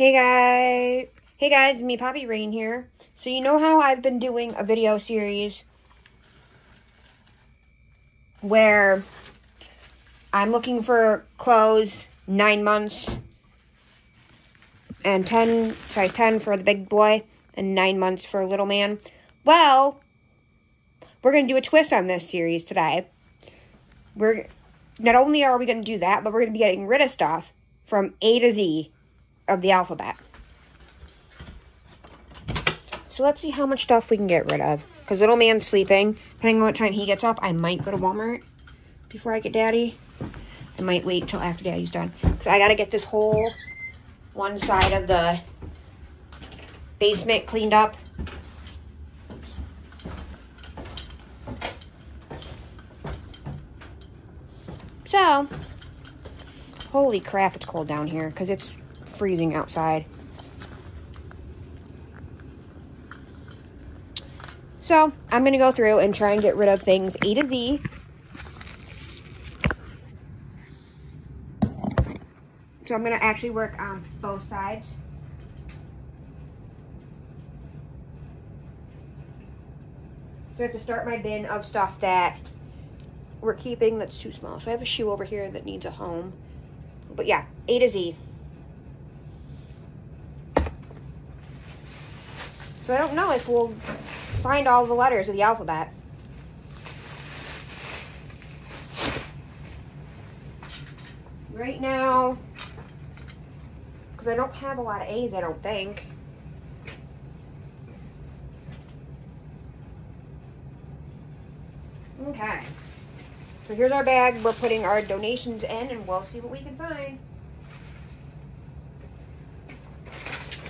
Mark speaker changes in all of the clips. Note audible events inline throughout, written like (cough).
Speaker 1: Hey guys, hey guys, me Poppy Raine here. So you know how I've been doing a video series where I'm looking for clothes nine months and 10, size 10 for the big boy and nine months for a little man. Well, we're going to do a twist on this series today. We're not only are we going to do that, but we're going to be getting rid of stuff from A to Z of the alphabet. So let's see how much stuff we can get rid of. Because little man's sleeping. Depending on what time he gets up, I might go to Walmart before I get daddy. I might wait till after daddy's done. So I got to get this whole one side of the basement cleaned up. So, holy crap, it's cold down here because it's freezing outside. So, I'm going to go through and try and get rid of things A to Z. So, I'm going to actually work on both sides. So, I have to start my bin of stuff that we're keeping that's too small. So, I have a shoe over here that needs a home. But yeah, A to Z. So I don't know if we'll find all the letters of the alphabet. Right now, because I don't have a lot of A's, I don't think. Okay. So here's our bag. We're putting our donations in and we'll see what we can find.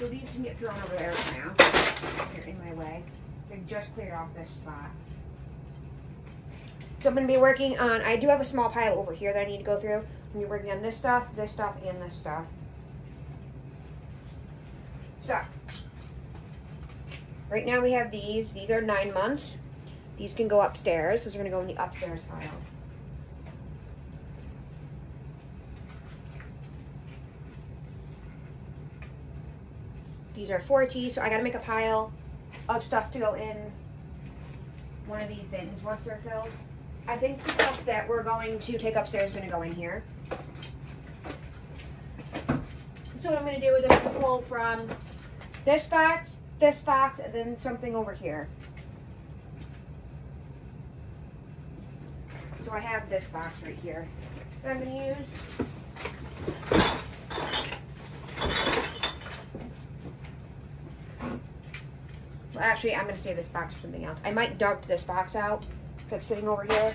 Speaker 1: So these can get thrown over there now. They're in my way. They just cleared off this spot. So I'm going to be working on, I do have a small pile over here that I need to go through. I'm to be working on this stuff, this stuff, and this stuff. So, right now we have these. These are nine months. These can go upstairs. Those are going to go in the upstairs pile. These are 4T, so I gotta make a pile of stuff to go in one of these bins once they're filled. I think the stuff that we're going to take upstairs is gonna go in here. So what I'm gonna do is I'm gonna pull from this box, this box, and then something over here. So I have this box right here that I'm gonna use. Actually, I'm going to save this box for something else. I might dump this box out that's sitting over here.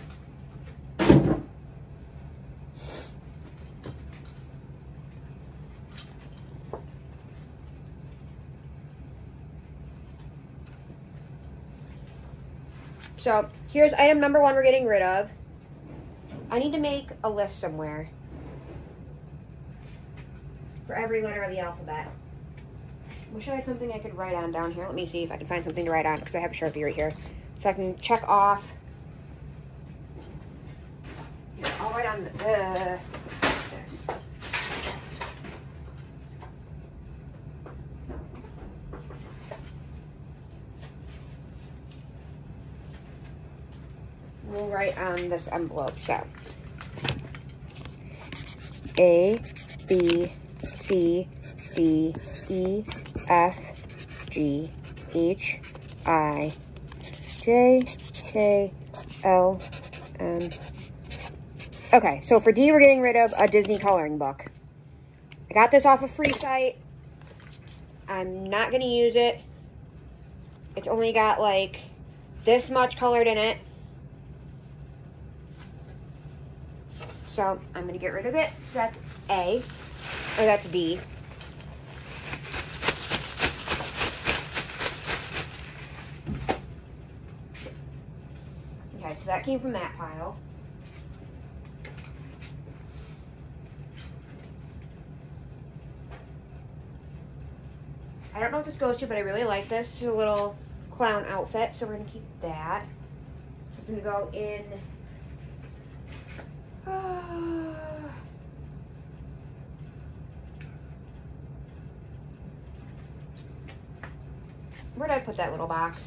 Speaker 1: So, here's item number one we're getting rid of. I need to make a list somewhere for every letter of the alphabet. Wish I had something I could write on down here. Let me see if I can find something to write on because I have a Sharpie right here. So I can check off. Here, I'll write on the... Uh, we'll write on this envelope. So, A, B, C, D, E, F, G, H, I, J, K, L, M. Okay, so for D, we're getting rid of a Disney coloring book. I got this off a free site. I'm not going to use it. It's only got like this much colored in it. So I'm going to get rid of it. So that's A, or that's D. Okay, so that came from that pile. I don't know what this goes to, but I really like this. It's a little clown outfit, so we're going to keep that. It's going to go in... (sighs) where did I put that little box?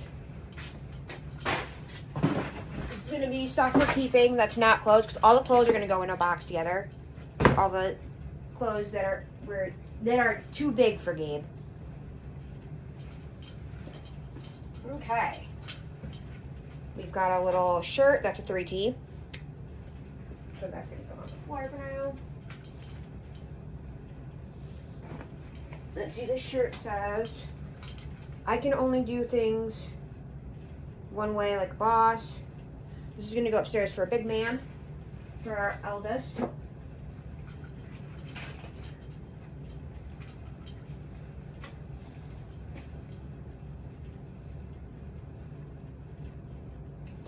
Speaker 1: It's gonna be stuff for keeping that's not clothes because all the clothes are gonna go in a box together. All the clothes that are were that are too big for Gabe. Okay. We've got a little shirt, that's a 3T. So that's gonna go on the floor for now. Let's see, this shirt says, I can only do things one way like boss. This is gonna go upstairs for a big man, for our eldest.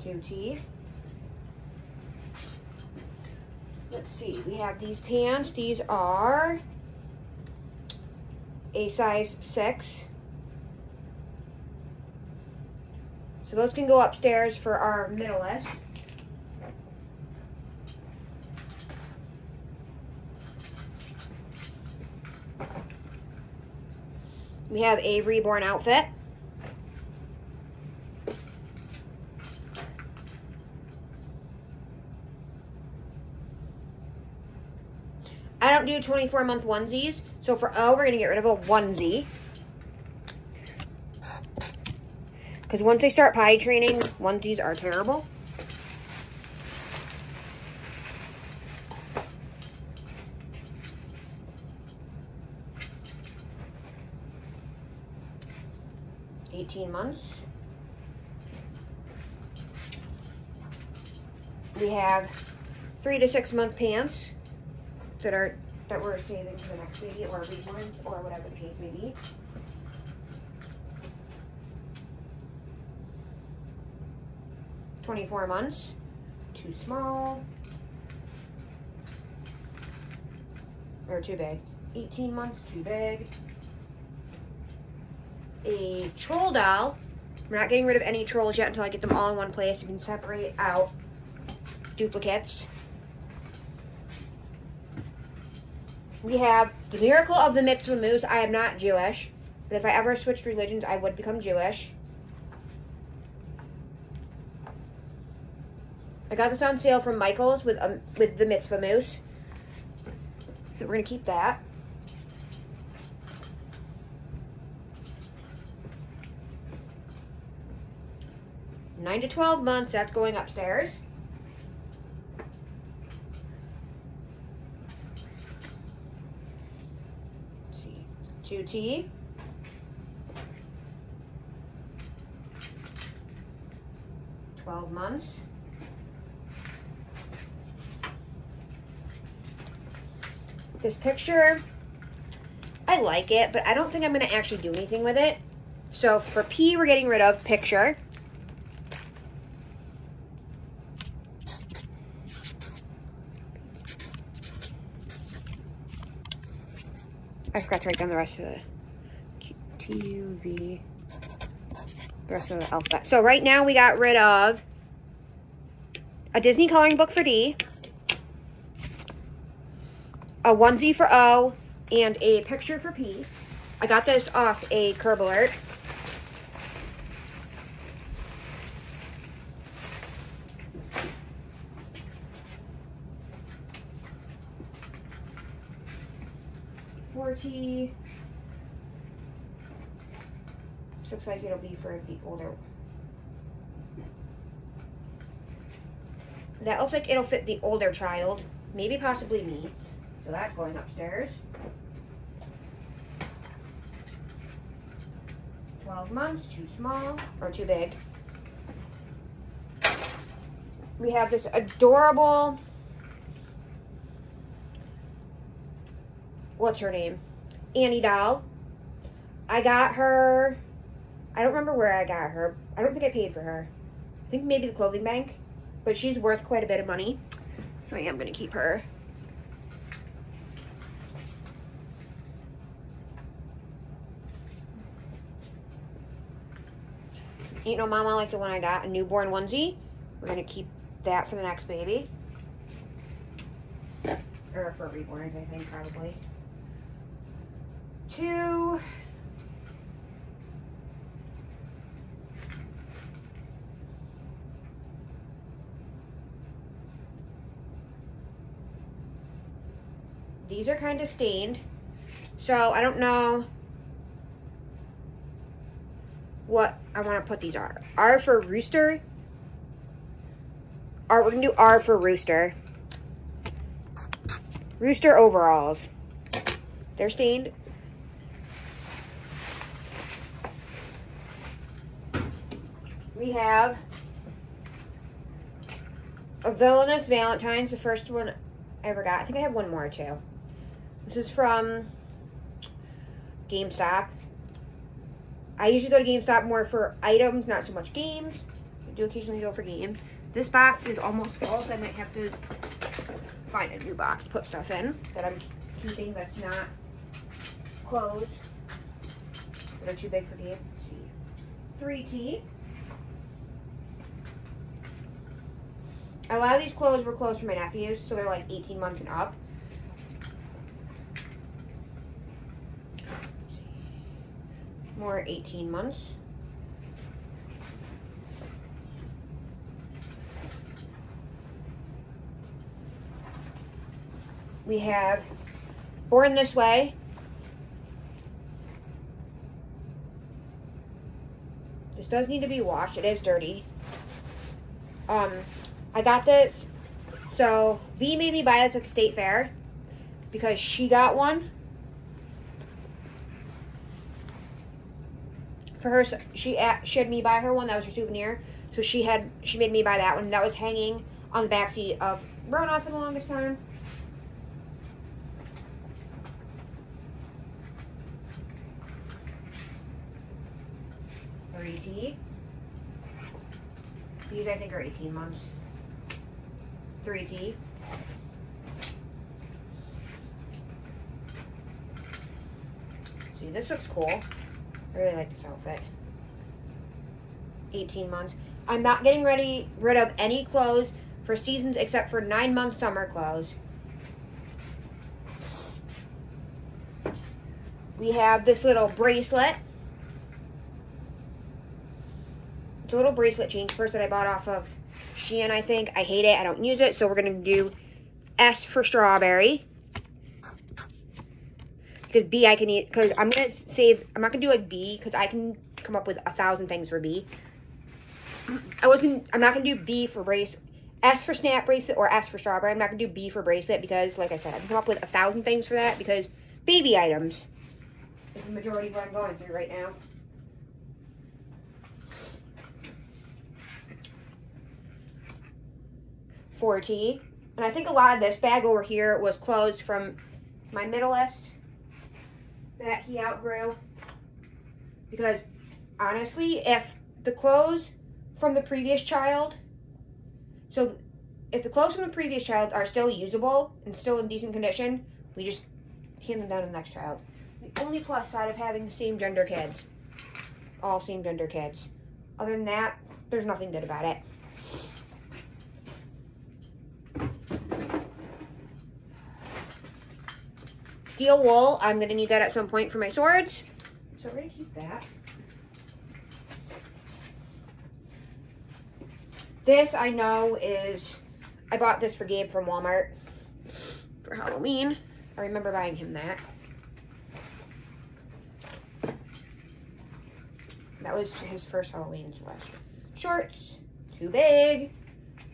Speaker 1: Two teeth. Let's see, we have these pants. These are a size six. So those can go upstairs for our middleest. We have a reborn outfit. I don't do 24 month onesies. So for O, we're gonna get rid of a onesie. Because once they start potty training, onesies are terrible. Eighteen months. We have three to six month pants that are that we're saving for the next baby or a reborn or whatever the case may be. Twenty-four months, too small, or too big. Eighteen months, too big. A troll doll. We're not getting rid of any trolls yet until I get them all in one place. You can separate out duplicates. We have the miracle of the mitzvah moose. I am not Jewish. But if I ever switched religions, I would become Jewish. I got this on sale from Michael's with um, with the mitzvah moose. So we're going to keep that. Nine to 12 months, that's going upstairs. 2T. Twelve months. This picture, I like it, but I don't think I'm going to actually do anything with it. So for P, we're getting rid of picture. I forgot to write down the rest of the T U V. The rest of the alphabet. So right now we got rid of a Disney coloring book for D, a onesie for O, and a picture for P. I got this off a curb alert. Forty. Looks like it'll be for the older. That looks like it'll fit the older child, maybe possibly me. So that's going upstairs. 12 months, too small, or too big. We have this adorable, what's her name? Annie doll. I got her, I don't remember where I got her. I don't think I paid for her. I think maybe the clothing bank, but she's worth quite a bit of money. So I am gonna keep her. You know, Mama like the one I got, a newborn onesie. We're going to keep that for the next baby. Or for reborn, I think, probably. Two. These are kind of stained. So I don't know I want to put these are. R for rooster. R, we're going to do R for rooster. Rooster overalls. They're stained. We have a Villainous Valentine's, the first one I ever got. I think I have one more too. This is from GameStop. I usually go to GameStop more for items, not so much games. I do occasionally go for games. This box is almost full, so I might have to find a new box to put stuff in that I'm keeping that's not closed. That are too big for games. See. 3T. A lot of these clothes were clothes for my nephews, so they're like 18 months and up. More 18 months. We have Born This Way. This does need to be washed. It is dirty. Um, I got this. So, V made me buy this at the state fair because she got one. For her, she she had me buy her one. That was her souvenir. So she had she made me buy that one. That was hanging on the back seat of Rona for the longest time. Three. These I think are 18 months. 3T. See, this looks cool. I really like this outfit. 18 months. I'm not getting ready rid of any clothes for seasons except for nine month summer clothes. We have this little bracelet. It's a little bracelet chain purse that I bought off of Shein, I think. I hate it. I don't use it. So we're going to do S for strawberry. Because B I can eat, because I'm going to save, I'm not going to do like B, because I can come up with a thousand things for B. I was gonna, I'm not going to do B for brace, S for snap bracelet or S for strawberry. I'm not going to do B for bracelet because, like I said, I can come up with a thousand things for that because baby items is the majority of what I'm going through right now. 4T. And I think a lot of this bag over here was clothes from my middleest that he outgrew. Because honestly, if the clothes from the previous child, so if the clothes from the previous child are still usable and still in decent condition, we just hand them down to the next child. The only plus side of having the same gender kids, all same gender kids. Other than that, there's nothing good about it. Steel wool. I'm going to need that at some point for my swords. So we're going to keep that. This I know is, I bought this for Gabe from Walmart for Halloween. I remember buying him that. That was his first Halloween last Shorts, too big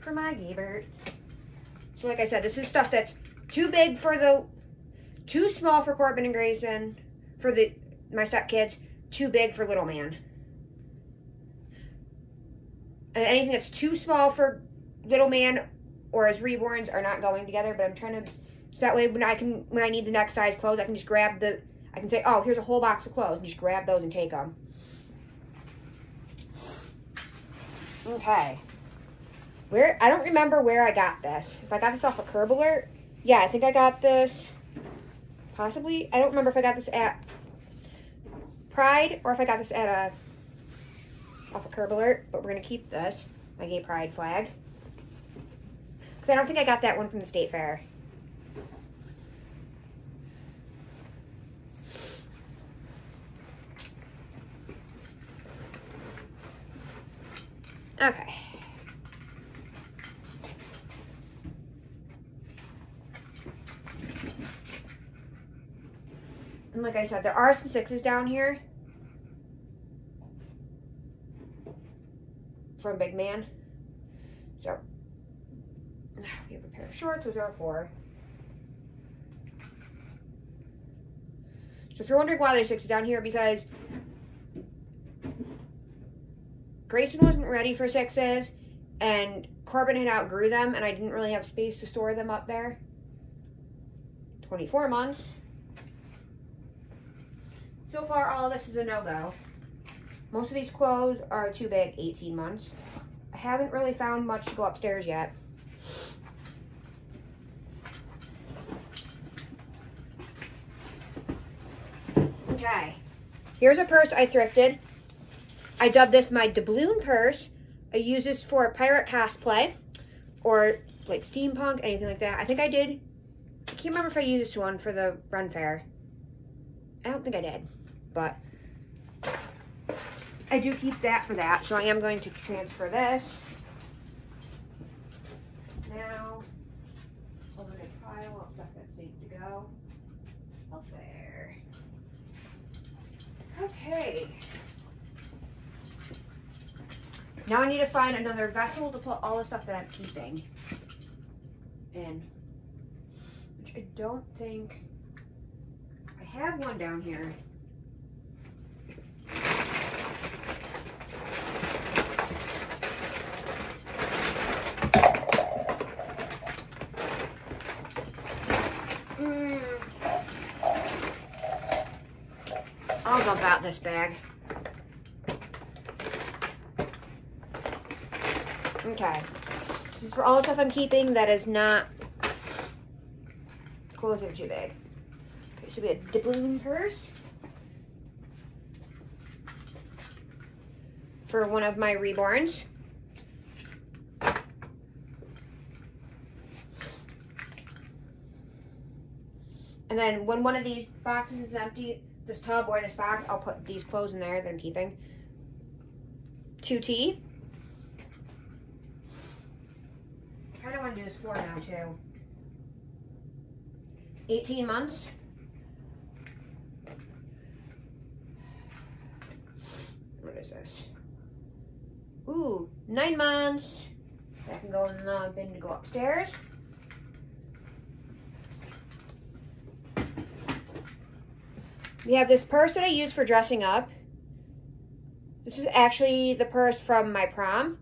Speaker 1: for my Gabert. So like I said, this is stuff that's too big for the too small for Corbin and Grayson, for the my stepkids. Too big for little man. And anything that's too small for little man or as reborns are not going together. But I'm trying to, so that way when I can, when I need the next size clothes, I can just grab the, I can say, oh, here's a whole box of clothes, and just grab those and take them. Okay. Where, I don't remember where I got this. If I got this off of Curb Alert, yeah, I think I got this Possibly. I don't remember if I got this at Pride or if I got this at a off a curb alert, but we're going to keep this, my gay pride flag. Because I don't think I got that one from the state fair. Okay. Like I said, there are some sixes down here. From Big Man. So, we have a pair of shorts, those are four. So if you're wondering why there's sixes down here, because Grayson wasn't ready for sixes, and Corbin had outgrew them, and I didn't really have space to store them up there. 24 months. So far, all of this is a no-go. Most of these clothes are too big, 18 months. I haven't really found much to go upstairs yet. Okay, here's a purse I thrifted. I dubbed this my doubloon purse. I use this for pirate cosplay or like steampunk, anything like that. I think I did, I can't remember if I used this one for the Ren Faire. I don't think I did, but I do keep that for that. So I am going to transfer this. Now, over the pile of stuff that safe to go. Up there. Okay. Now I need to find another vessel to put all the stuff that I'm keeping in. Which I don't think, I have one down here. Mm. I'll out this bag. Okay. This is for all the stuff I'm keeping that is not clothes are too big. Okay, should be a doubloon purse. For one of my reborns. And then when one of these boxes is empty, this tub or this box, I'll put these clothes in there that I'm keeping. 2T. I kind of want to do this four now too. 18 months. What is this? Ooh, nine months. That can go in the bin to go upstairs. We have this purse that I use for dressing up. This is actually the purse from my prom.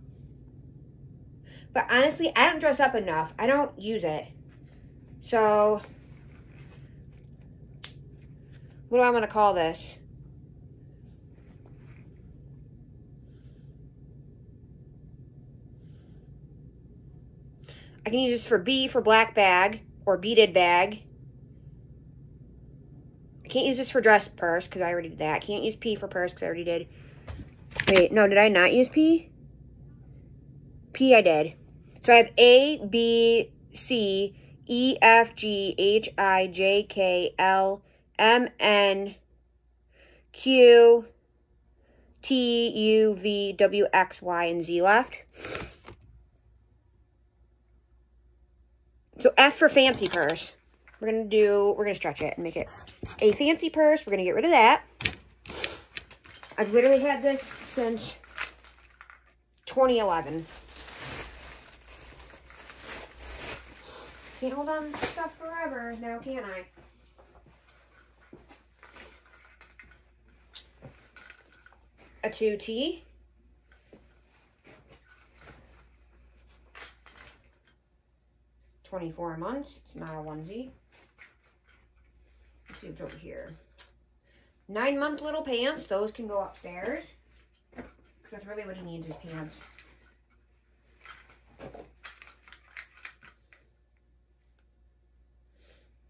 Speaker 1: But honestly, I don't dress up enough. I don't use it. So, what do I want to call this? I can use this for B for black bag or beaded bag. Can't use this for dress purse because I already did that. Can't use P for purse because I already did. Wait, no, did I not use P? P I did. So I have A, B, C, E, F, G, H, I, J, K, L, M, N, Q, T, U, V, W, X, Y, and Z left. So F for fancy purse. We're going to do, we're going to stretch it and make it a fancy purse. We're going to get rid of that. I've literally had this since 2011. Can't hold on to stuff forever now, can I? A 2T. Twenty-four months. It's not a onesie. Over here. Nine month little pants. Those can go upstairs. That's really what he needs is pants.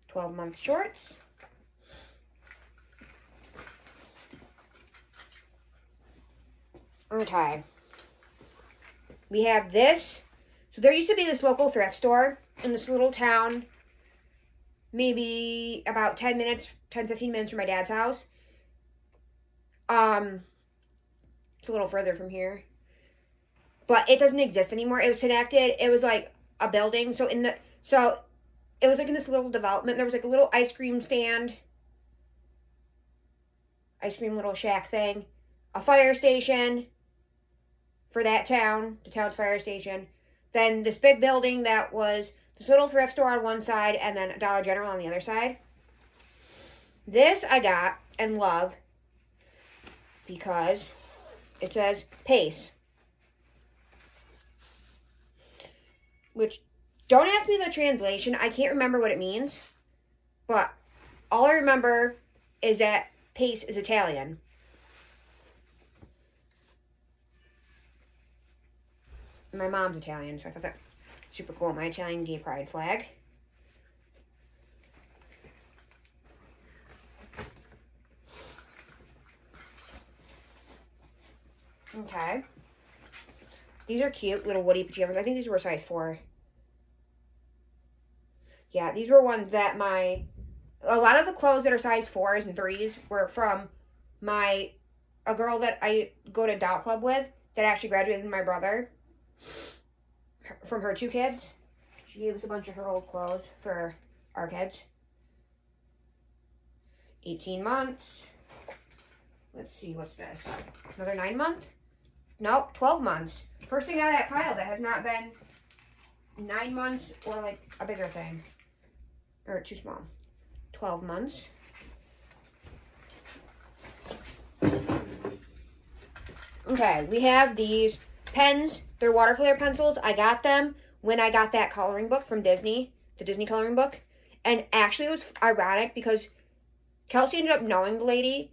Speaker 1: 12 month shorts. Okay. We have this. So there used to be this local thrift store in this little town, maybe about 10 minutes, 10, 15 minutes from my dad's house. Um, it's a little further from here. But it doesn't exist anymore. It was connected. It was like a building. So in the, so it was like in this little development. There was like a little ice cream stand ice cream little shack thing, a fire station for that town, the town's fire station, then this big building that was this little thrift store on one side and then Dollar General on the other side. This I got and love because it says Pace. Which, don't ask me the translation. I can't remember what it means. But all I remember is that Pace is Italian. My mom's Italian, so I thought that super cool. My Italian gay pride flag. Okay. These are cute little Woody pajamas. I think these were size 4. Yeah, these were ones that my... A lot of the clothes that are size 4s and 3s were from my... A girl that I go to Doll Club with that actually graduated with my brother. From her two kids. She gave us a bunch of her old clothes for our kids. 18 months. Let's see, what's this? Another 9 months? Nope, 12 months. First thing out of that pile that has not been 9 months or like a bigger thing. Or too small. 12 months. Okay, we have these pens. They're watercolor pencils. I got them when I got that coloring book from Disney, the Disney coloring book. And actually, it was ironic because Kelsey ended up knowing the lady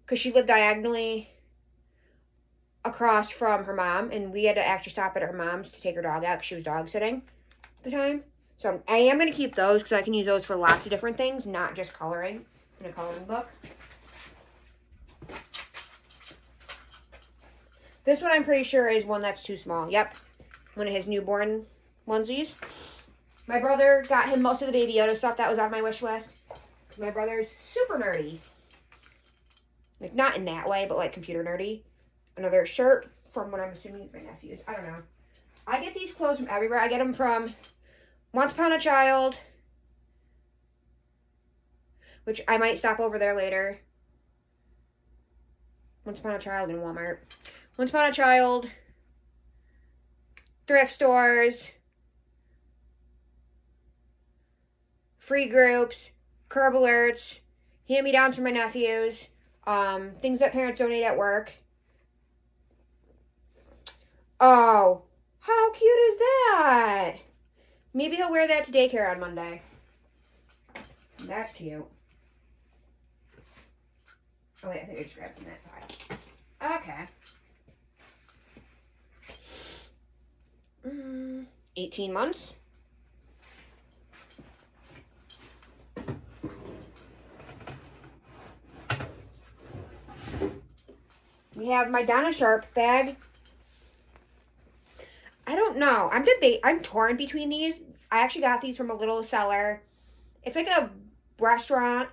Speaker 1: because she lived diagonally across from her mom, and we had to actually stop at her mom's to take her dog out because she was dog sitting at the time. So I am going to keep those because I can use those for lots of different things, not just coloring in a coloring book. This one I'm pretty sure is one that's too small. Yep, one of his newborn onesies. My brother got him most of the Baby Yoda stuff that was on my wish list. My brother's super nerdy. Like, not in that way, but like computer nerdy another shirt from what I'm assuming my nephew's. I don't know. I get these clothes from everywhere. I get them from Once Upon a Child, which I might stop over there later. Once Upon a Child in Walmart. Once Upon a Child, thrift stores, free groups, curb alerts, hand-me-downs for my nephews, um, things that parents donate at work. Oh, how cute is that? Maybe he'll wear that to daycare on Monday. That's cute. Oh, wait, I think I just grabbed that pile. Okay. 18 months. We have my Donna Sharp bag I don't know. I'm debate. I'm torn between these. I actually got these from a little seller. It's like a restaurant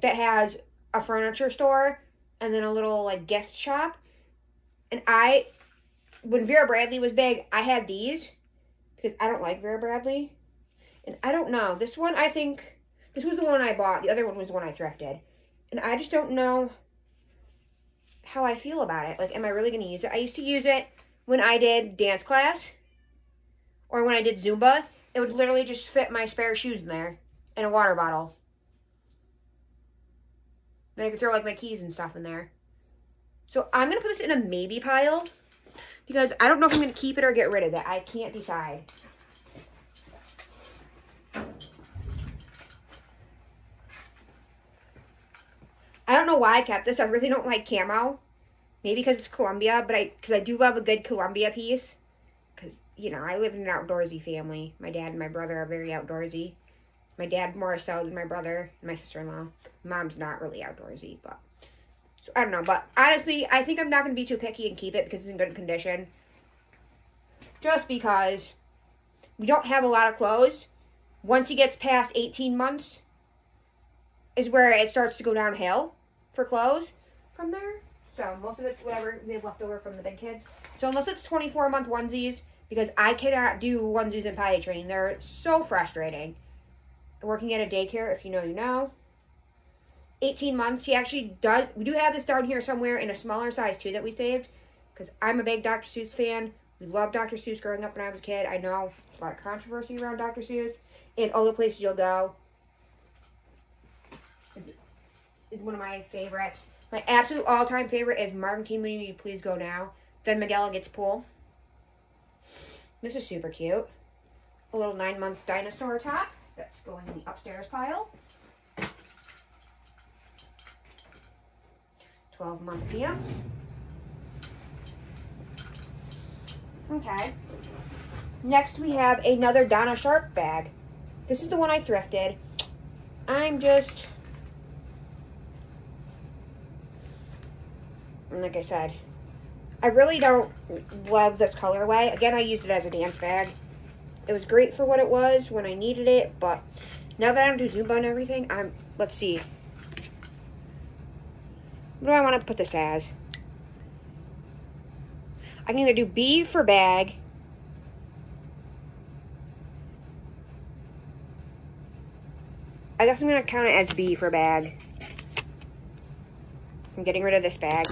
Speaker 1: that has a furniture store and then a little like gift shop. And I, when Vera Bradley was big, I had these because I don't like Vera Bradley. And I don't know. This one, I think, this was the one I bought. The other one was the one I thrifted. And I just don't know how I feel about it. Like, am I really going to use it? I used to use it when I did dance class or when I did Zumba, it would literally just fit my spare shoes in there and a water bottle. And I could throw like my keys and stuff in there. So I'm going to put this in a maybe pile because I don't know if I'm going to keep it or get rid of it. I can't decide. I don't know why I kept this. I really don't like camo. Maybe because it's Columbia, but I because I do love a good Columbia piece. Because, you know, I live in an outdoorsy family. My dad and my brother are very outdoorsy. My dad more so than my brother and my sister-in-law. Mom's not really outdoorsy, but... So, I don't know, but honestly, I think I'm not going to be too picky and keep it because it's in good condition. Just because we don't have a lot of clothes. Once he gets past 18 months is where it starts to go downhill for clothes from there. So most of it's whatever we have left over from the big kids. So unless it's 24 month onesies, because I cannot do onesies and potty training. They're so frustrating. Working at a daycare, if you know, you know. 18 months. He actually does, we do have this down here somewhere in a smaller size too that we saved. Because I'm a big Dr. Seuss fan. We loved Dr. Seuss growing up when I was a kid. I know a lot of controversy around Dr. Seuss. And all the places you'll go is, one of my favorites. My absolute all-time favorite is Marvin King, Will You Please Go Now. Then Miguel gets pool. This is super cute. A little nine-month dinosaur top. That's going in the upstairs pile. 12-month pants. Okay. Next, we have another Donna Sharp bag. This is the one I thrifted. I'm just... Like I said, I really don't love this colorway. Again, I used it as a dance bag. It was great for what it was when I needed it, but now that I don't do Zumba and everything, I'm, let's see. What do I want to put this as? I can either do B for bag. I guess I'm going to count it as B for bag. I'm getting rid of this bag.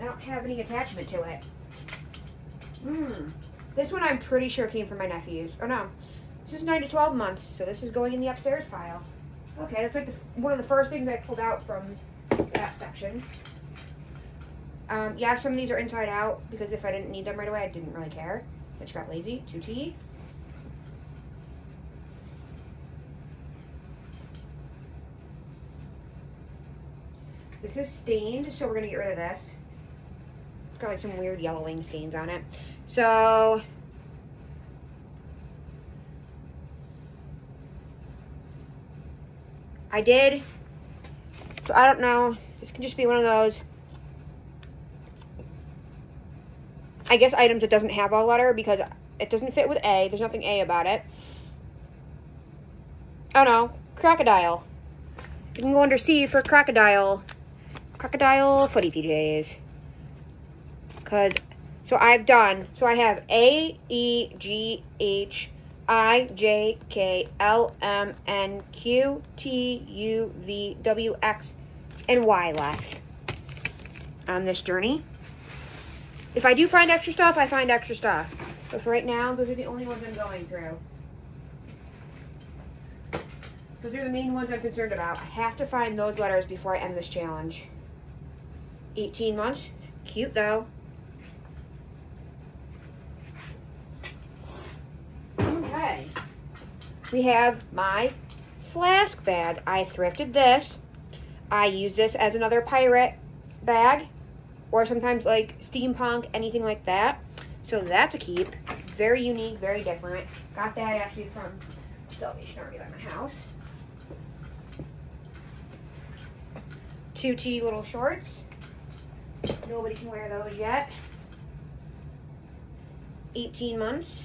Speaker 1: I don't have any attachment to it. Hmm. This one I'm pretty sure came from my nephews. Oh no. This is 9 to 12 months, so this is going in the upstairs pile. Okay, that's like the, one of the first things I pulled out from that section. Um, yeah, some of these are inside out, because if I didn't need them right away, I didn't really care. I just got lazy. 2T. This is stained, so we're going to get rid of this. Got like some weird yellowing stains on it. So, I did. So I don't know. This can just be one of those. I guess items that doesn't have a letter because it doesn't fit with A. There's nothing A about it. Oh no, crocodile. You can go under C for crocodile. Crocodile footy PJs. Because, so I've done, so I have A, E, G, H, I, J, K, L, M, N, Q, T, U, V, W, X, and Y left on this journey. If I do find extra stuff, I find extra stuff. But for right now, those are the only ones I'm going through. Those are the main ones I'm concerned about. I have to find those letters before I end this challenge. 18 months. Cute, though. Okay. We have my flask bag. I thrifted this. I use this as another pirate bag or sometimes like steampunk, anything like that. So that's a keep. Very unique, very different. Got that actually from Salvation Army by my house. Two T little shorts. Nobody can wear those yet. 18 months.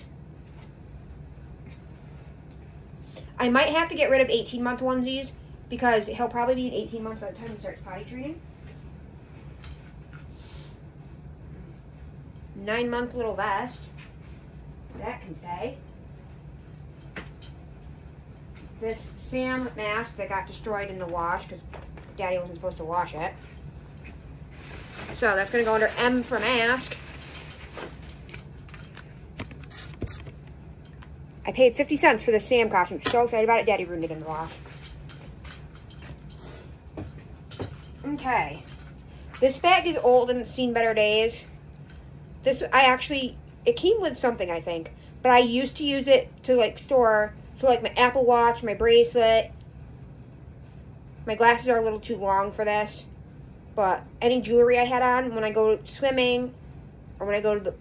Speaker 1: I might have to get rid of 18 month onesies because he'll probably be in 18 months by the time he starts potty training. Nine month little vest. That can stay. This Sam mask that got destroyed in the wash because daddy wasn't supposed to wash it. So that's going to go under M for mask. I paid 50 cents for the Sam costume. So excited about it. Daddy ruined it in the wash. Okay. This bag is old and it's seen better days. This, I actually, it came with something, I think. But I used to use it to, like, store, so, like, my Apple Watch, my bracelet. My glasses are a little too long for this. But any jewelry I had on when I go swimming or when I go to the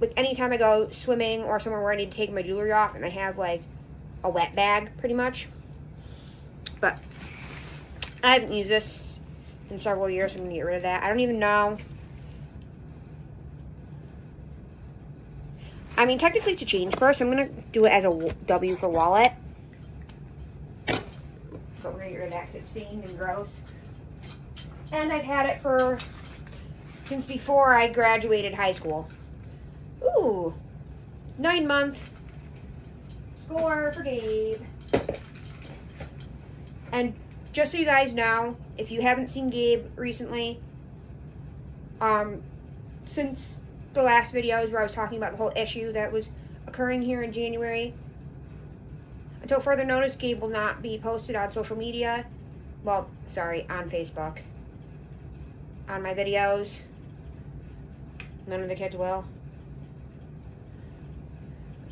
Speaker 1: like anytime I go swimming or somewhere where I need to take my jewelry off and I have like a wet bag pretty much. But I haven't used this in several years, so I'm gonna get rid of that. I don't even know. I mean, technically it's a change purse, I'm gonna do it as a W for wallet. But we're gonna get rid of that because it's stained and gross. And I've had it for since before I graduated high school. Ooh, nine month score for Gabe. And just so you guys know, if you haven't seen Gabe recently, um, since the last videos where I was talking about the whole issue that was occurring here in January, until further notice, Gabe will not be posted on social media. Well, sorry, on Facebook. On my videos. None of the kids will.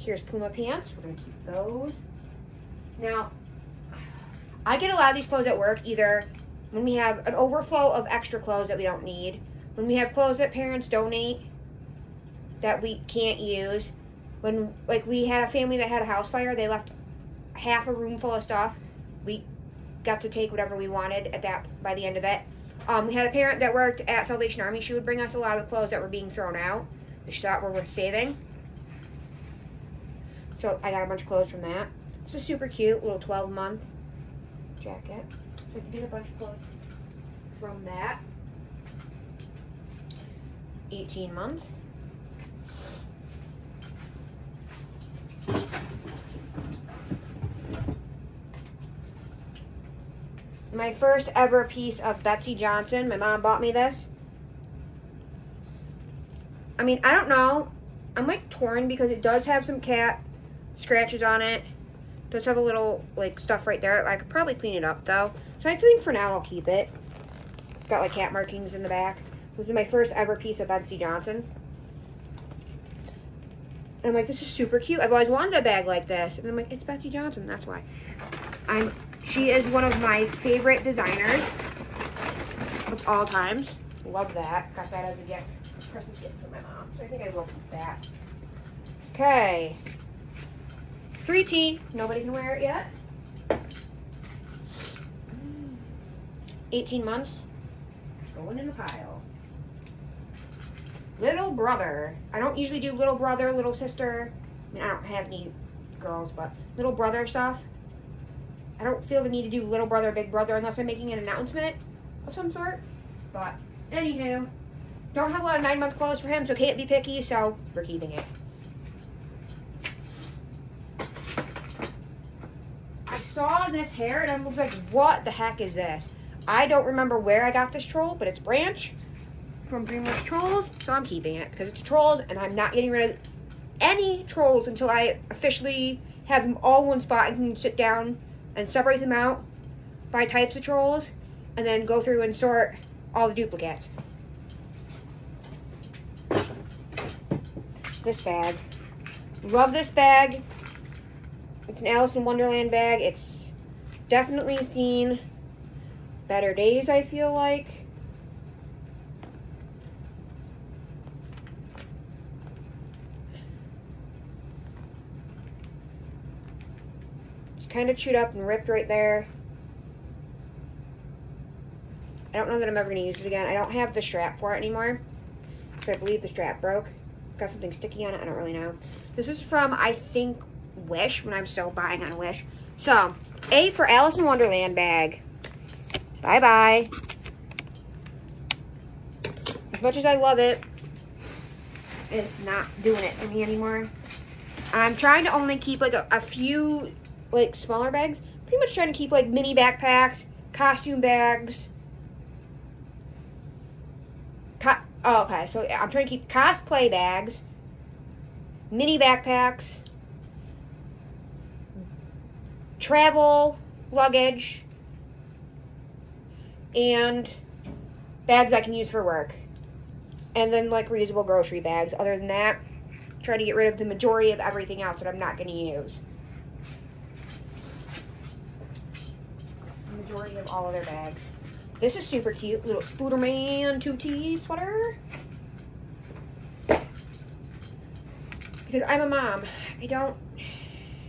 Speaker 1: Here's Puma pants. We're going to keep those. Now, I get a lot of these clothes at work either when we have an overflow of extra clothes that we don't need, when we have clothes that parents donate that we can't use, when, like, we had a family that had a house fire, they left half a room full of stuff. We got to take whatever we wanted at that by the end of it. Um, we had a parent that worked at Salvation Army. She would bring us a lot of the clothes that were being thrown out. She thought we were worth saving. So I got a bunch of clothes from that. It's a super cute little 12 month jacket. So I can get a bunch of clothes from that. 18 month. My first ever piece of Betsey Johnson. My mom bought me this. I mean, I don't know. I'm like torn because it does have some cat scratches on it. Does have a little like stuff right there. I could probably clean it up though. So I think for now I'll keep it. It's got like cat markings in the back. This is my first ever piece of Betsey Johnson. And I'm like, this is super cute. I've always wanted a bag like this. And I'm like, it's Betsey Johnson. That's why. I'm. She is one of my favorite designers of all times. Love that. Got that as a gift, Christmas gift for my mom. So I think I will keep that. Okay. 3T. Nobody can wear it yet. 18 months. Going in the pile. Little brother. I don't usually do little brother, little sister. I mean, I don't have any girls, but little brother stuff. I don't feel the need to do little brother, big brother unless I'm making an announcement of some sort. But, anywho, don't have a lot of nine month clothes for him, so can't be picky, so we're keeping it. Saw this hair and I was like, what the heck is this? I don't remember where I got this troll, but it's Branch from DreamWorks Trolls, so I'm keeping it because it's trolls and I'm not getting rid of any trolls until I officially have them all in one spot and can sit down and separate them out by types of trolls and then go through and sort all the duplicates. This bag. Love this bag. It's an Alice in Wonderland bag. It's definitely seen better days, I feel like. It's kind of chewed up and ripped right there. I don't know that I'm ever going to use it again. I don't have the strap for it anymore. So I believe the strap broke. Got something sticky on it. I don't really know. This is from, I think, Wish, when I'm still buying on Wish. So, A for Alice in Wonderland bag. Bye-bye. As much as I love it, it's not doing it for me anymore. I'm trying to only keep like a, a few like smaller bags. Pretty much trying to keep like mini backpacks, costume bags. Co oh, okay, so I'm trying to keep cosplay bags, mini backpacks, travel luggage, and bags I can use for work. And then like reusable grocery bags. Other than that, try to get rid of the majority of everything else that I'm not going to use. majority of all of their bags. This is super cute. Little Spooderman 2T sweater. Because I'm a mom. I don't...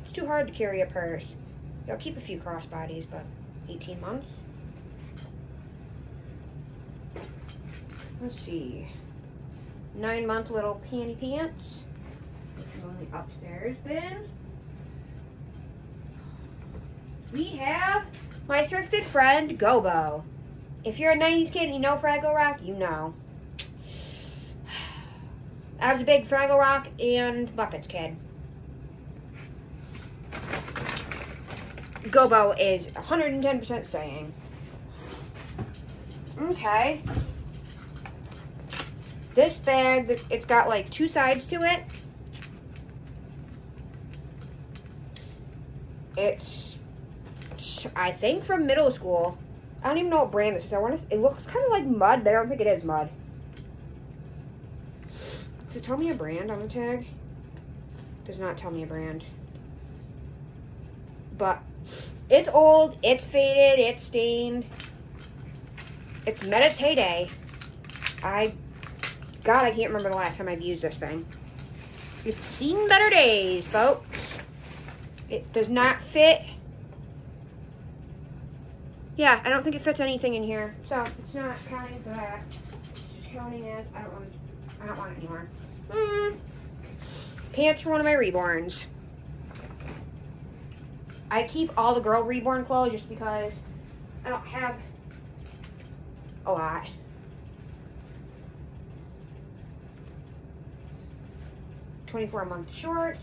Speaker 1: It's too hard to carry a purse. I'll keep a few crossbodies, but 18 months. Let's see. Nine month little panty pants. On the upstairs bin. We have my thrifted friend, Gobo. If you're a 90s kid and you know Fraggle Rock, you know. (sighs) I was a big Fraggle Rock and Muppets kid. Gobo is 110% staying. Okay. This bag, it's got like two sides to it. It's, I think from middle school. I don't even know what brand this is. I want to, it looks kind of like mud, but I don't think it is mud. Does it tell me a brand on the tag? Does not tell me a brand. But it's old, it's faded, it's stained. It's Meditate. I, God, I can't remember the last time I've used this thing. It's seen better days, folks. It does not fit. Yeah, I don't think it fits anything in here. So, it's not counting for that. It's just counting as, I don't want I don't want it anymore. Mm. Pants for one of my reborns. I keep all the girl reborn clothes just because I don't have a lot. Twenty-four month shorts.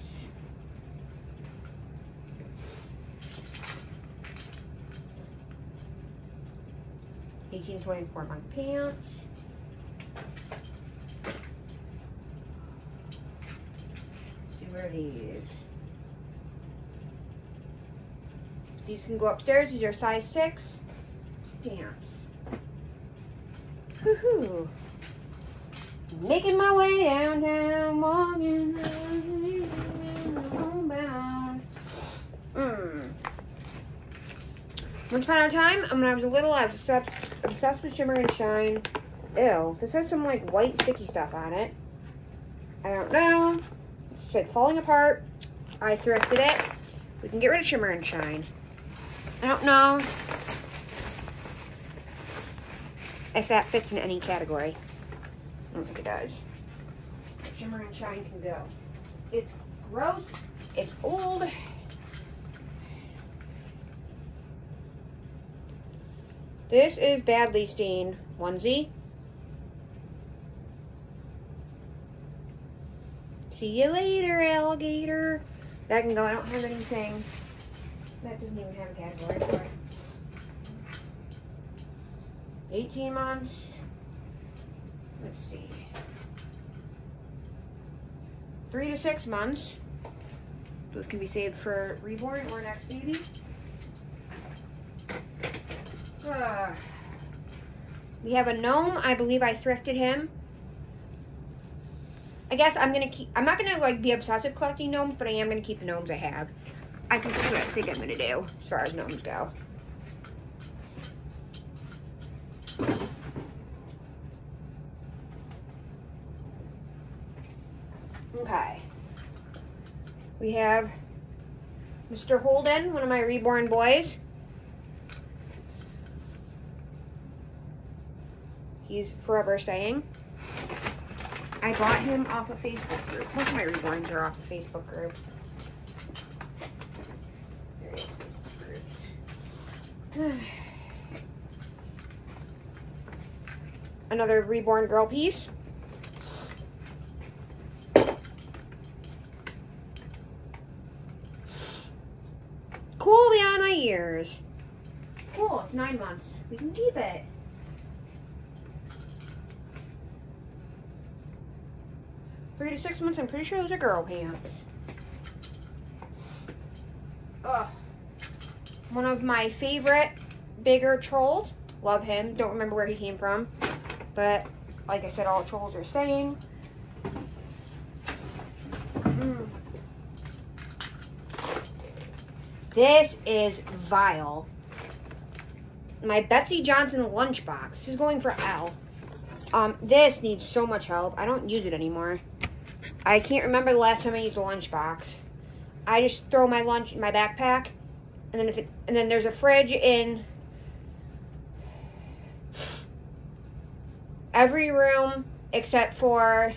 Speaker 1: Eighteen twenty-four month pants. see where these. These can go upstairs. These are size six pants. Woohoo! Making my way downtown, walking homebound. Mm. Once upon a time, when I was a little, I was obsessed, obsessed with Shimmer and Shine. Ew, this has some like white sticky stuff on it. I don't know. It's like falling apart. I thrifted it. We can get rid of Shimmer and Shine. I don't know if that fits in any category. I don't think it does. Shimmer and Shine can go. It's gross. It's old. This is badly stained onesie. See you later, alligator. That can go. I don't have anything. That doesn't even have a category for it. 18 months. Let's see. Three to six months. Those can be saved for reborn or next baby. Uh, (sighs) we have a gnome. I believe I thrifted him. I guess I'm gonna keep. I'm not gonna like be obsessive collecting gnomes, but I am gonna keep the gnomes I have. I think that's what I think I'm gonna do as far as gnomes go. Okay. We have Mr. Holden, one of my reborn boys. He's forever staying. I bought him off a Facebook group. Most of my reborns are off a Facebook group. (sighs) Another reborn girl piece. (sighs) Cool beyond my years. Cool, it's nine months. We can keep it. Three to six months, I'm pretty sure those are girl pants. Ugh. One of my favorite bigger trolls. Love him. Don't remember where he came from. But, like I said, all trolls are staying. Mm. This is vile. My Betsey Johnson lunchbox. This is going for L. Um, this needs so much help. I don't use it anymore. I can't remember the last time I used a lunchbox. I just throw my lunch in my backpack, and then if it, and then there's a fridge in every room except for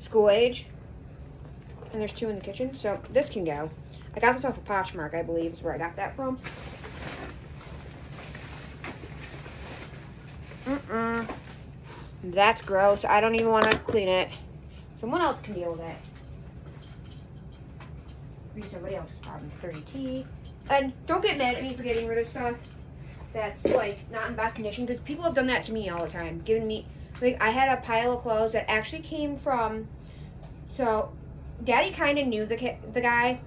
Speaker 1: school age. And there's two in the kitchen, so this can go. I got this off of Poshmark, I believe, is where I got that from. Mm-mm. That's gross. I don't even want to clean it. Someone else can deal with it. Maybe somebody else's problem. 30T. And don't get mad at me for getting rid of stuff that's like not in best condition because people have done that to me all the time. Giving me like I had a pile of clothes that actually came from so daddy kind of knew the the guy.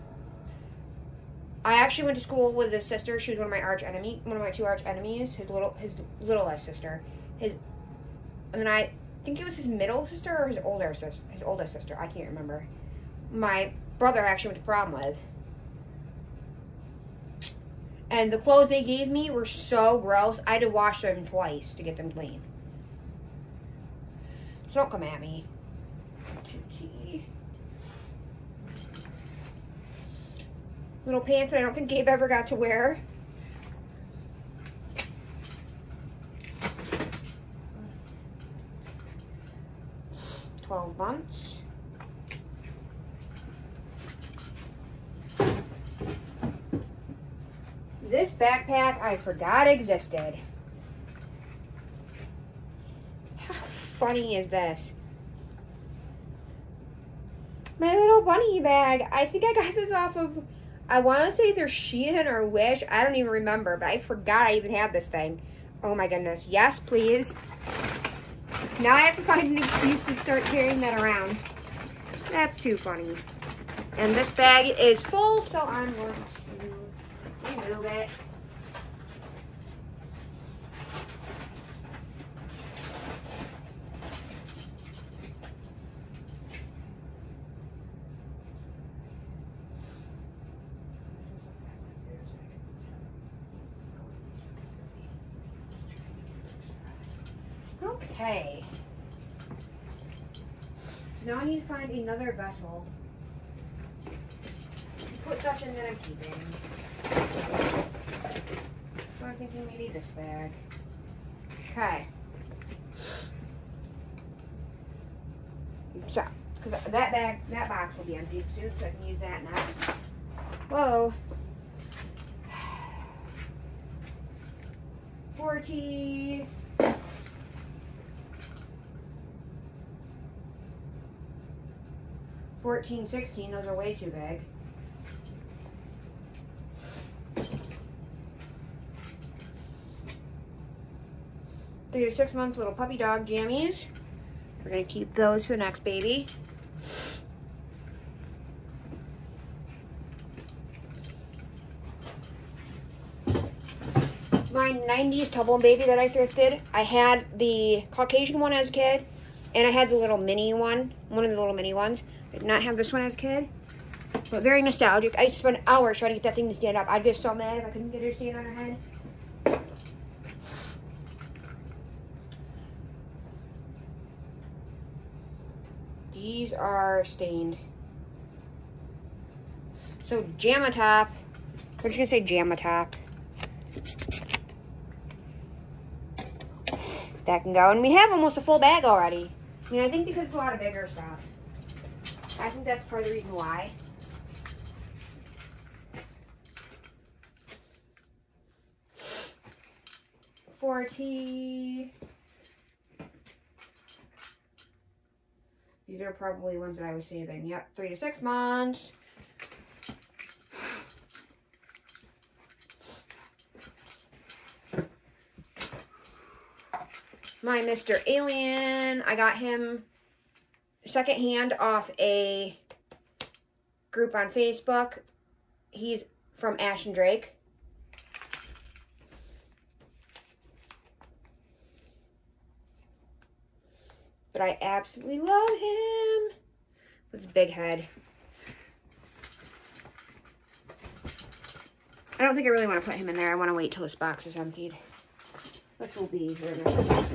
Speaker 1: I actually went to school with his sister. She was one of my arch enemy, one of my two arch enemies. His little his littlest sister. His and then I think it was his middle sister or his older sister. His oldest sister. I can't remember. My brother actually went to prom with. And the clothes they gave me were so gross. I had to wash them twice to get them clean. So don't come at me. Little pants that I don't think Gabe ever got to wear. Twelve months. This backpack I forgot existed. How funny is this? My little bunny bag. I think I got this off of, I want to say either Shein or Wish. I don't even remember, but I forgot I even had this thing. Oh my goodness. Yes, please. Now I have to find an excuse to start carrying that around. That's too funny. And this bag is full, so I'm going to remove it. Okay. So now I need to find another vessel. Put stuff in that I'm keeping. So I'm thinking maybe this bag. Okay. So, because that bag, that box will be empty soon, so I can use that next. Whoa. (sighs) 40. Fourteen, sixteen, those are way too big. three to six month little puppy dog jammies. We're gonna keep those for the next baby. My 90s Tubble baby that I thrifted, I had the Caucasian one as a kid, and I had the little mini one, one of the little mini ones. Did not have this one as a kid, but very nostalgic. I spent hours trying to get that thing to stand up. I'd get so mad if I couldn't get her to stand on her head. These are stained. So Jamma Top. We're just gonna say Jamma Top. That can go. And we have almost a full bag already. I mean, I think because it's a lot of bigger stuff. I think that's part of the reason why. Forty. These are probably ones that I was saving. Yep, three to six months. My Mr. Alien, I got him secondhand off a group on Facebook. He's from Ashton Drake. But I absolutely love him. His big head. I don't think I really want to put him in there. I want to wait till this box is emptied. Which will be here in a minute.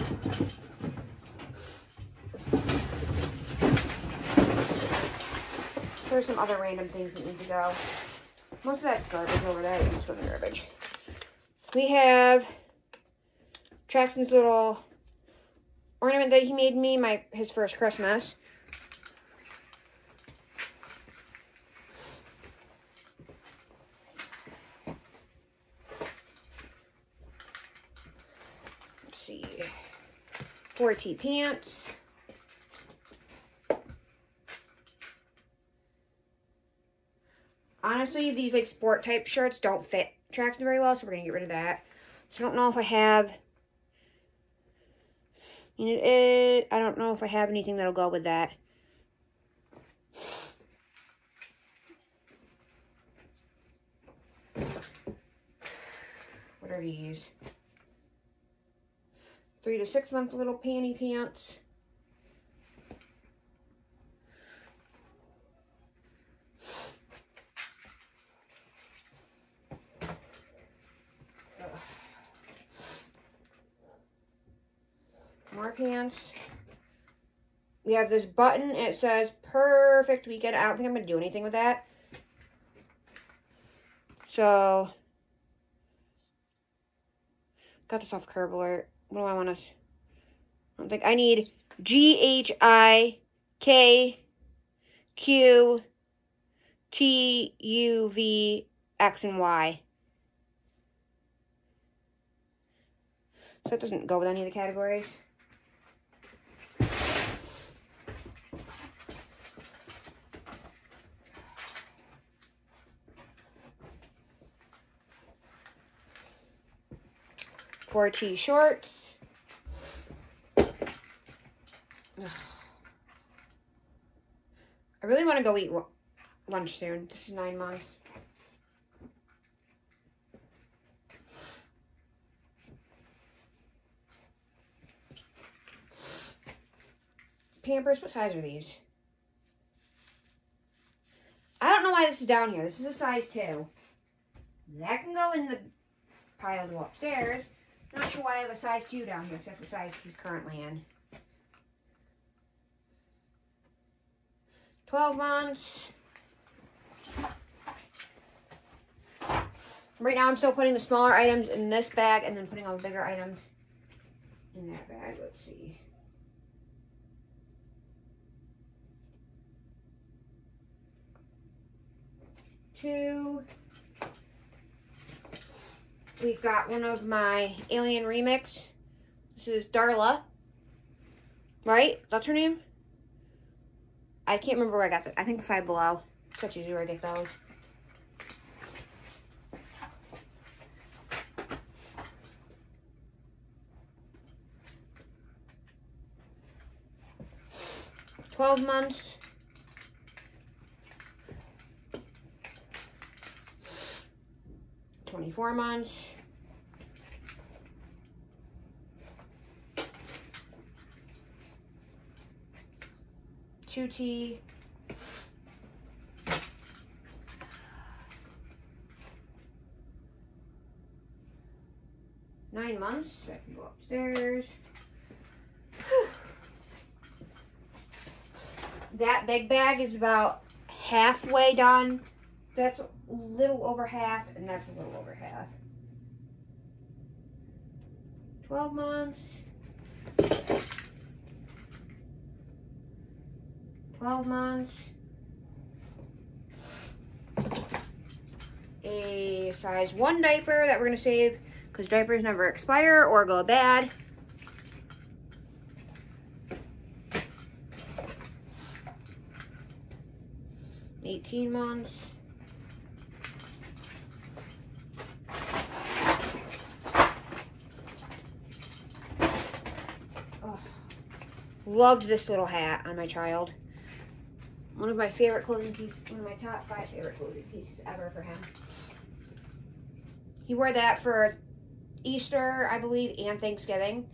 Speaker 1: There's some other random things that need to go. Most of that's garbage over there. The garbage. We have Traxton's little ornament that he made me my his first Christmas. Let's see. 4T pants. Honestly, these like sport type shirts don't fit Traxxas very well, so we're to get rid of that. So I don't know if I have, you know, it, I don't know if I have anything that'll go with that. What are these? Three to six month little panty pants. More pants. We have this button. It says perfect weekend. I don't think I'm going to do anything with that. So, got this off Curb Alert. What do I want to... I don't think... I need G, H, I, K, Q, T, U, V, X, and Y. So that doesn't go with any of the categories. Four T shorts. I really want to go eat lunch soon. This is nine months. Pampers, what size are these? I don't know why this is down here. This is a size 2. That can go in the pile to upstairs. Not sure why I have a size 2 down here, because that's the size he's currently in. 12 months. Right now I'm still putting the smaller items in this bag and then putting all the bigger items in that bag. Let's see. Two. We've got one of my Alien Remix. This is Darla. Right? That's her name? I can't remember where I got that. I think Five Below. Such easy where I get those. Twelve months. 24 months. Two T. Nine months, so I can go upstairs. (sighs) that big bag is about halfway done. That's a little over half, and that's a little over half. 12 months. 12 months. A size 1 diaper that we're going to save because diapers never expire or go bad. Eighteen months. Loved this little hat on my child. One of my favorite clothing pieces, one of my top five favorite clothing pieces ever for him. He wore that for Easter, I believe, and Thanksgiving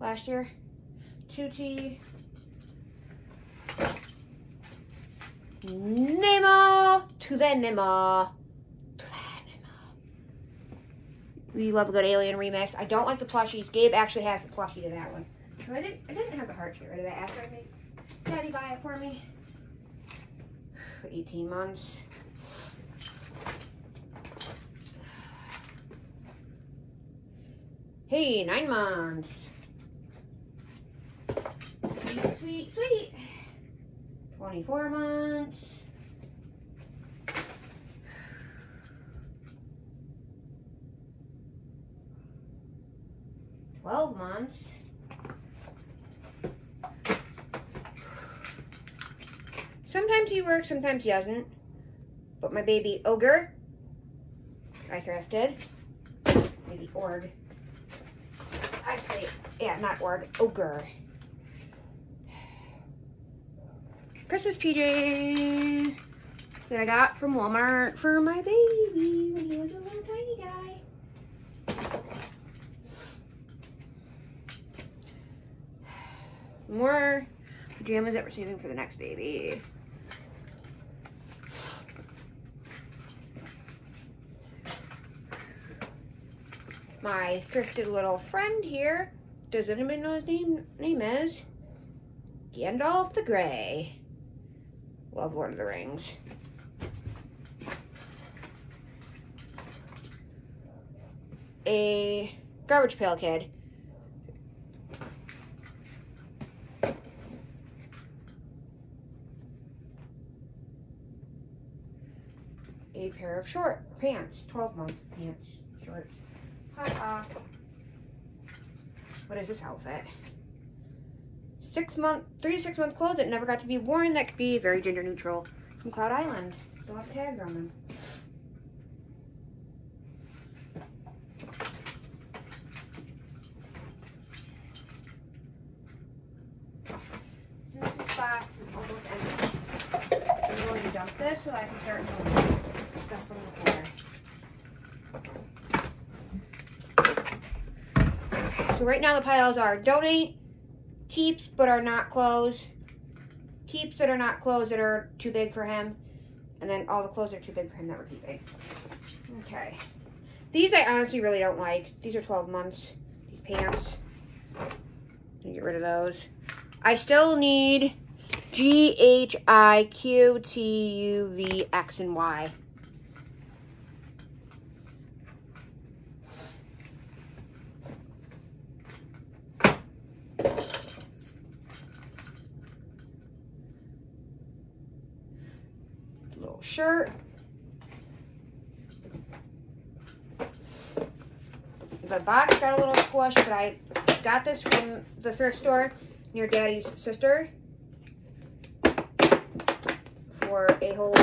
Speaker 1: last year. 2T. Nemo to the Nemo. To the Nemo. We love a good Alien remix. I don't like the plushies. Gabe actually has the plushie to that one. I didn't, I didn't have the heart here. Did I after I made Daddy buy it for me? (sighs) 18 months. Hey, nine months. Sweet, sweet, sweet. 24 months. Twelve months. Sometimes he works, sometimes he doesn't. But my baby Ogre, I thrifted. Maybe Org. Actually, yeah, not Org, Ogre. Christmas PJs that I got from Walmart for my baby when he was a little tiny guy. More pajamas that we're for the next baby. My thrifted little friend here, does anybody know his name, name is? Gandalf the Grey. Love Lord of the Rings. A Garbage Pail Kid. A pair of short pants, 12 month pants, shorts. Uh, what is this outfit? Six month, three to six month clothes that never got to be worn that could be very gender neutral from Cloud Island. Still have tags on them. Since this box is almost empty, I'm going to dump this so I can start moving stuff from the floor. So right now the piles are donate, keeps but are not clothes, keeps that are not clothes that are too big for him, and then all the clothes are too big for him that we're keeping. Okay. These I honestly really don't like. These are 12 months. These pants. Get rid of those. I still need G, H, I, Q, T, U, V, X, and Y. little shirt. The box got a little squished, but I got this from the thrift store near Daddy's sister for a whole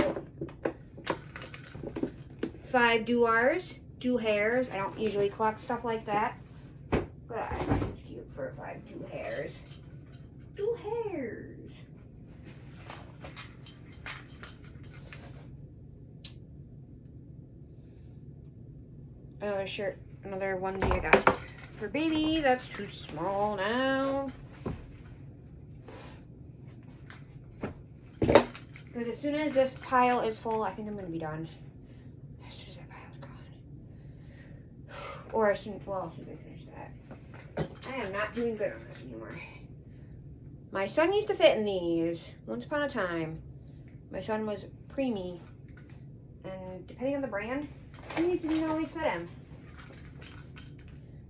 Speaker 1: five doers, do hairs. I don't usually collect stuff like that, but I thought it was cute for five do hairs. Do hairs. Another shirt, another onesie I got for baby. That's too small now. Because as soon as this pile is full, I think I'm going to be done. As soon as that pile's gone. Or as soon, well, as soon as I finish that. I am not doing good on this anymore. My son used to fit in these once upon a time. My son was preemie. And depending on the brand, these didn't always fit him.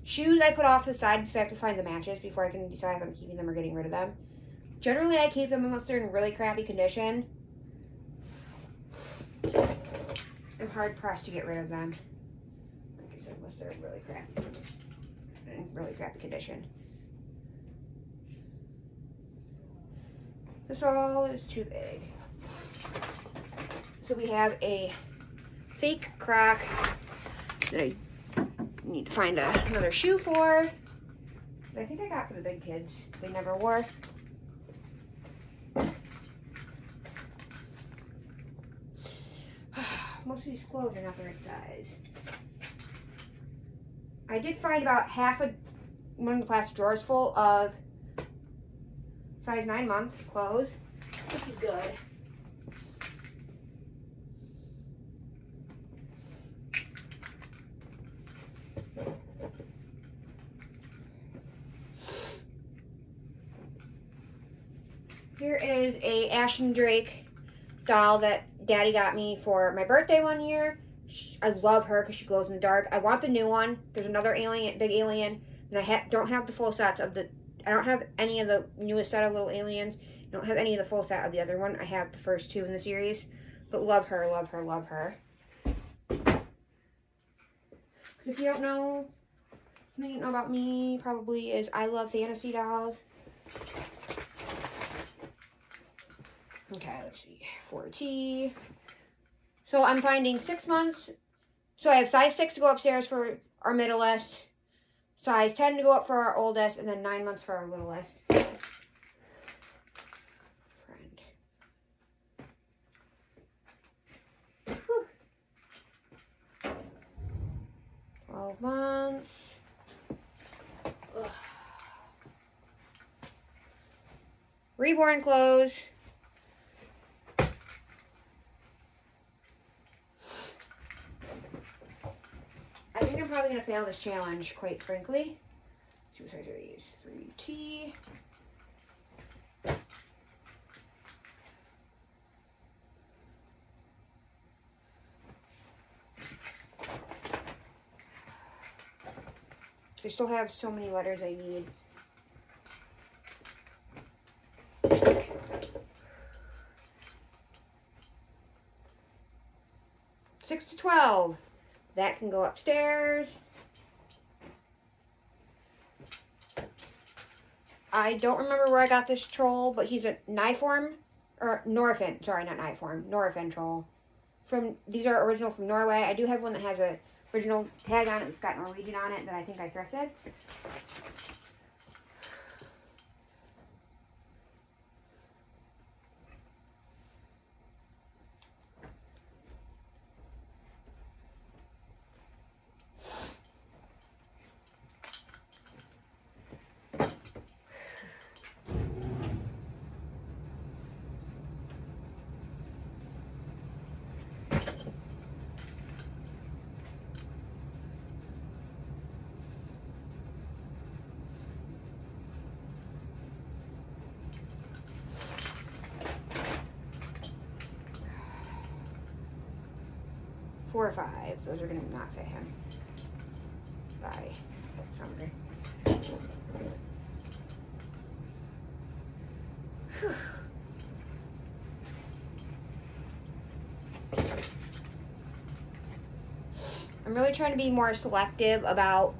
Speaker 1: Shoes I put off to the side because I have to find the matches before I can decide if I'm keeping them or getting rid of them. Generally, I keep them unless they're in really crappy condition. I'm hard pressed to get rid of them. Like I said, unless they're really crappy, in really crappy condition. This all is too big. So we have a fake crack that I need to find a, another shoe for. I think I got for the big kids. They never wore. (sighs) Most of these clothes are not the right size. I did find about half a one of the plastic drawers full of size 9 month clothes, which is good. Here is a Ashton Drake doll that Daddy got me for my birthday one year. I love her because she glows in the dark. I want the new one. There's another alien, big alien, and I ha don't have the full sets of the. I don't have any of the newest set of little aliens. I don't have any of the full set of the other one. I have the first two in the series, but love her, love her, love her. If you don't know, something you know about me probably is I love fantasy dolls. Okay, let's see. 4T. So I'm finding six months. So I have size 6 to go upstairs for our middleest, size 10 to go up for our oldest, and then 9 months for our littlest. Friend. 12 months. Ugh. Reborn clothes. I think I'm probably going to fail this challenge, quite frankly. Two these? 3T. I still have so many letters I need. Six to 12. That can go upstairs. I don't remember where I got this troll, but he's a Kniform, or Norfin, sorry, not Kniform, Norfin troll. From These are original from Norway. I do have one that has a original tag on it. It's got Norwegian on it that I think I thrifted. four or five. Those are going to not fit him. Bye. Hungry. I'm really trying to be more selective about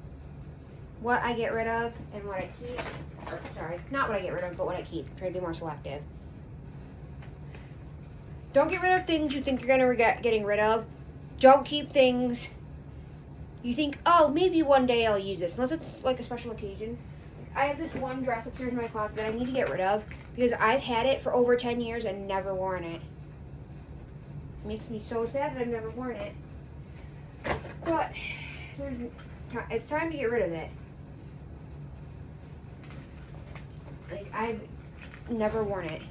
Speaker 1: what I get rid of and what I keep. Or, sorry, not what I get rid of, but what I keep. I'm trying to be more selective. Don't get rid of things you think you're going to regret getting rid of don't keep things you think, oh, maybe one day I'll use this, unless it's like a special occasion. I have this one dress upstairs in my closet that I need to get rid of because I've had it for over 10 years and never worn it. It makes me so sad that I've never worn it. But it's time to get rid of it. Like, I've never worn it.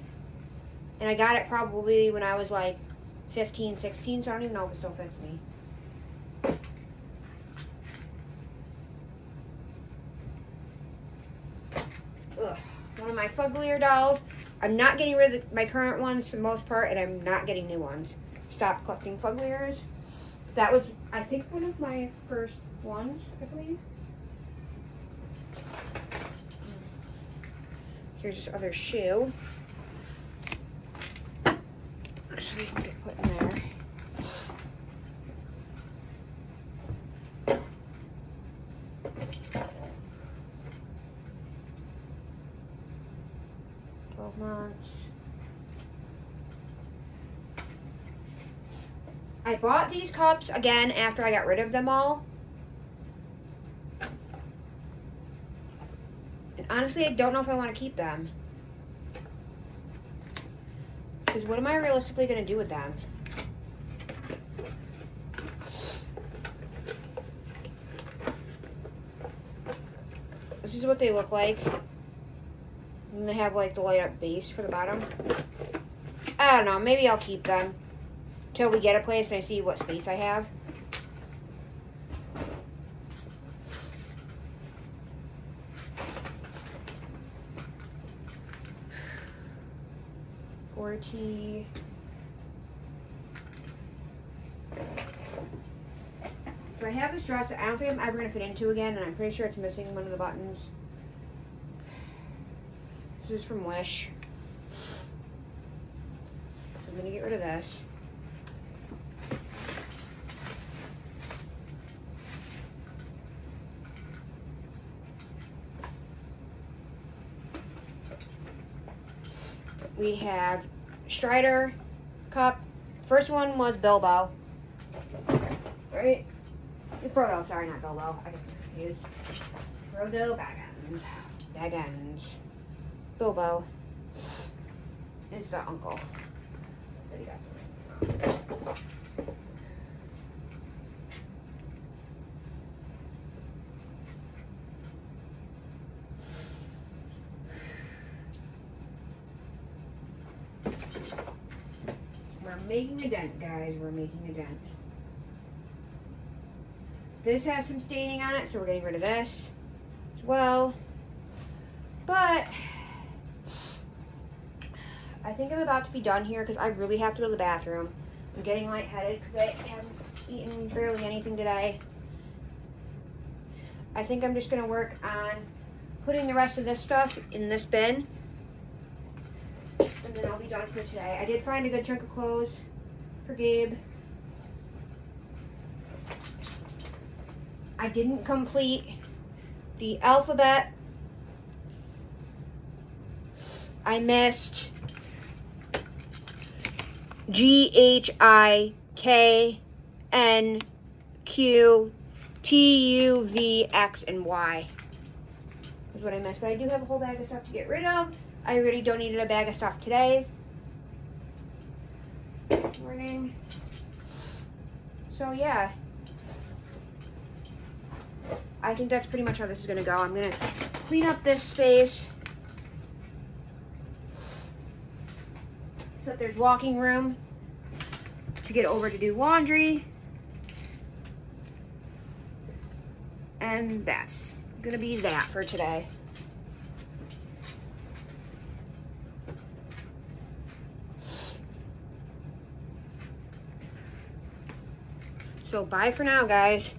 Speaker 1: And I got it probably when I was like 15, 16, so I don't even know if it still fits me. Ugh. One of my Fuggler dolls. I'm not getting rid of my current ones for the most part, and I'm not getting new ones. Stop collecting Fugglers. That was, I think, one of my first ones, I believe. Here's this other shoe. So we can get put in there. Twelve months. I bought these cups again after I got rid of them all. And honestly, I don't know if I want to keep them. Because what am I realistically going to do with them? This is what they look like. And they have like the light up base for the bottom. I don't know. Maybe I'll keep them. Till we get a place and I see what space I have. Forty. So I have this dress that I don't think I'm ever going to fit into again, and I'm pretty sure it's missing one of the buttons. This is from Wish. So I'm going to get rid of this. We have Strider cup. First one was Bilbo. Right? Frodo, sorry, not Bilbo. I confused. Frodo Baggins. Baggins. Bilbo is the uncle that he got. We're making a dent, guys. We're making a dent. This has some staining on it, so we're getting rid of this as well. But I think I'm about to be done here because I really have to go to the bathroom. I'm getting lightheaded because I haven't eaten barely anything today. I think I'm just going to work on putting the rest of this stuff in this bin. And then I'll be done for today. I did find a good chunk of clothes for Gabe. I didn't complete the alphabet. I missed G H I K N Q T U V X and Y is what I missed. But I do have a whole bag of stuff to get rid of. I really don't need a bag of stuff today. Morning. So yeah. I think that's pretty much how this is gonna go. I'm gonna clean up this space. So that there's walking room to get over to do laundry. And that's gonna be that for today. So bye for now, guys.